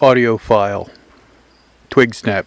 audio file, twig snap.